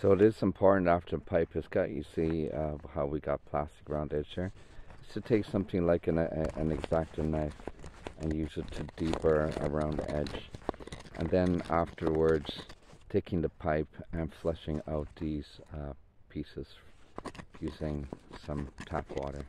So it is important after the pipe is cut, you see uh, how we got plastic around the edge here, is to take something like an, a, an X-Acto knife and use it to deburr around the edge. And then afterwards, taking the pipe and flushing out these uh, pieces using some tap water.